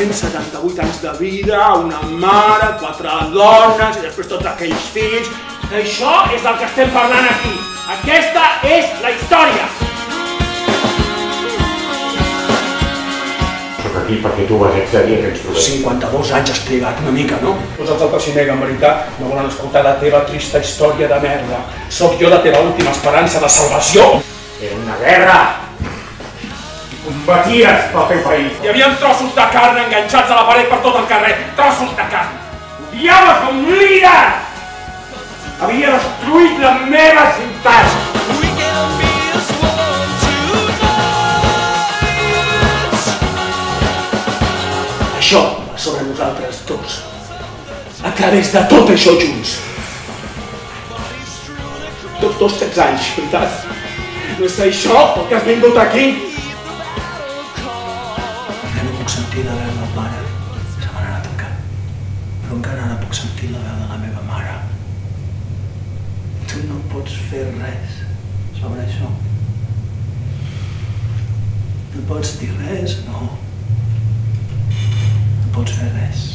178 anys de vida, una mare, quatre dones i després tots aquells fills. Això és del que estem parlant aquí. Aquesta és la història. Soc aquí perquè tu vas accedir a que ens trobem. 52 anys has trigat una mica, no? Tots els altres s'hi neguen, veritat. No volen escoltar la teva trista història de merda. Sóc jo la teva última esperança de salvació. Era una guerra! Combaties pel teu país! Hi havia trossos de carn enganxats a la paret per tot el carrer. Trossos de carn. Odiava com un líder! Havia destruït la meva ciutat. Això va sobre nosaltres tots. A través de tot això junts. Tots dos 16 anys, veritat? No és això el que has vingut aquí? Sentir la veu del pare. Se al cap. Però encara ara puc sentir la veu de la meva mare. Tu no pots fer res sobre això. No pots dir res, no. No pots fer res.